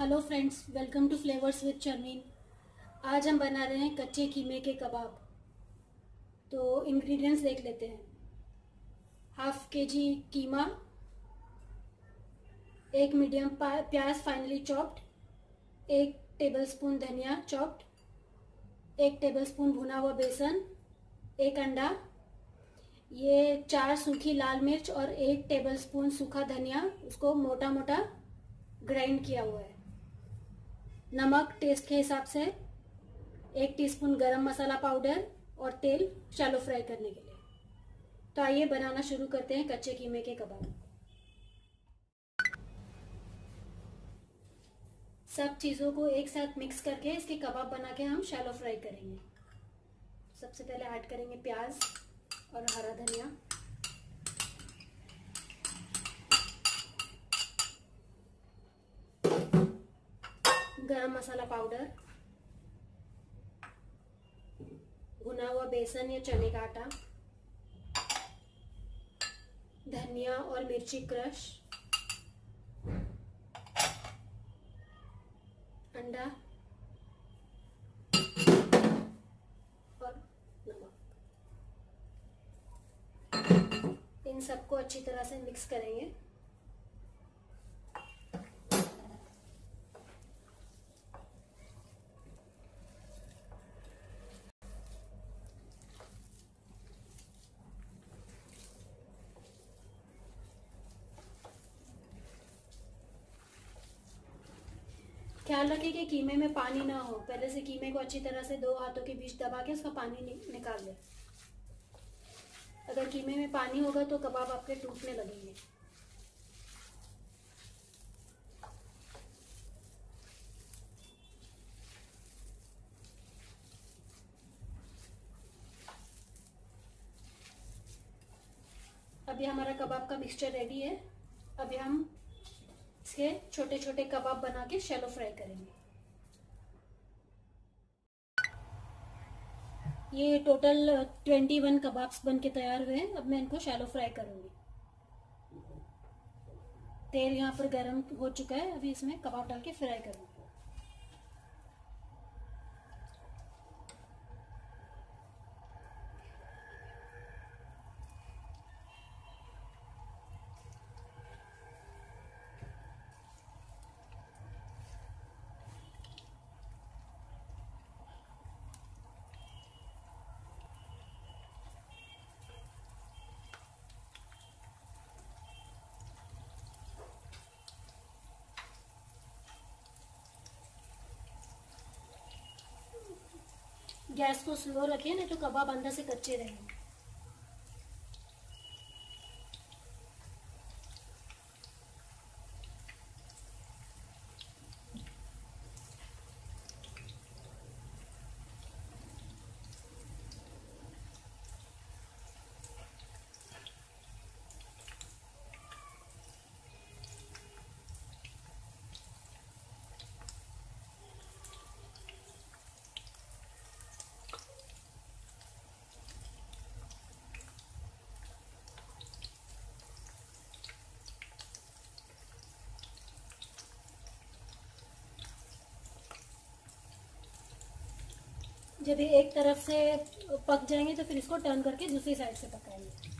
Hello friends welcome to flavours with Charmeen आज हम बना रहे हैं कच्चे कीमे के कबाब। तो इंग्रेडिएंट्स देख लेते हैं। हाफ़ के जी कीमा, एक मीडियम प्याज फाइनली चॉप्ड एक टेबलस्पून धनिया चॉप्ड एक टेबलस्पून भुना हुआ बेसन, एक अंडा, ये चार सूखी लाल मिर्च और एक टेबलस्पून सूखा धनिया, उसको मोटा मोटा ग्राइंड किया हुआ है। नमक टेस्ट के हिसाब से एक टीस्पून गरम मसाला पाउडर और तेल शैलो फ्राई करने के लिए। तो आइए बनाना शुरू करते हैं कच्चे कीमे के कबाब। सब चीज़ों को एक साथ मिक्स करके इसके कबाब बना के हम शैलो फ्राई करेंगे। सबसे पहले ऐड करेंगे प्याज और हरा धनिया। गरम मसाला पाउडर, भुना हुआ बेसन या चने का आटा, धनिया और मिर्ची क्रश, अंडा और नमक। इन सबको अच्छी तरह से मिक्स करेंगे। ख्याल रखें कि कीमे में पानी ना हो। पहले से कीमे को अच्छी तरह से दो हाथों के बीच दबा के उसका पानी निकाल लें। अगर कीमे में पानी होगा तो कबाब आपके टूटने लगेंगे। अभी हमारा कबाब का मिक्सचर रेडी है। अभी हम इसके छोटे छोटे कबाब बना के शेलो फ्राई करेंगे। ये टोटल ट्वेंटी वन कबाब्स बन के तैयार हुए हैं। अब मैं इनको शेलो फ्राई करूँगी। तेल यहाँ पर गर्म हो चुका है। अभी इसमें कबाब डाल के फ्राई करूँगी। गैस को स्लो रखें नहीं तो कबाब अंदर से कच्चे रहेंगे जब ये एक तरफ़ से पक जाएँगे तो फिर इसको टर्न करके दूसरी साइड से पकाएँगे।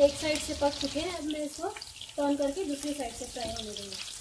एक साइड से पक चुके हैं, अब मैं इसको टर्न करके दूसरी साइड से फ्राई होने दूँगी।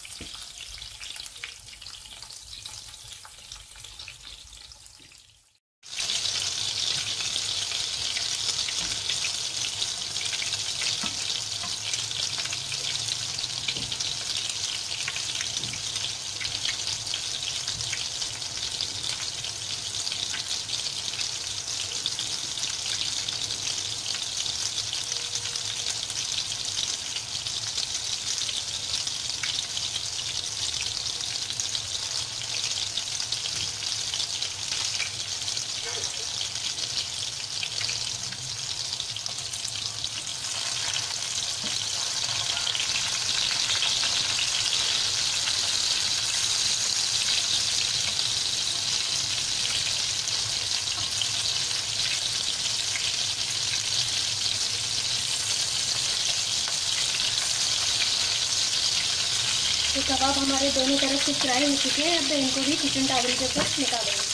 ये कबाब हमारे दोनों तरफ़ से फ्राई हो चुके हैं, अब इनको भी किचन टावल के ऊपर निकालेंगे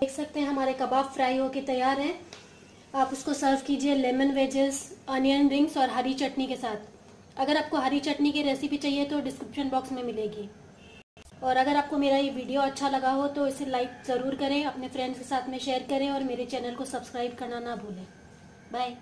देख सकते हैं हमारे कबाब फ्राई होके तैयार हैं। आप उसको सर्व कीजिए लेमन वेजेस अनियन रिंग्स और हरी चटनी के साथ। अगर आपको हरी चटनी की रेसिपी चाहिए तो डिस्क्रिप्शन बॉक्स में मिलेगी। और अगर आपको मेरा ये वीडियो अच्छा लगा हो तो इसे लाइक ज़रूर करें, अपने फ्रेंड्स के साथ में शेयर करें और मेरे चैनल को सब्सक्राइब करना ना भूलें। बाय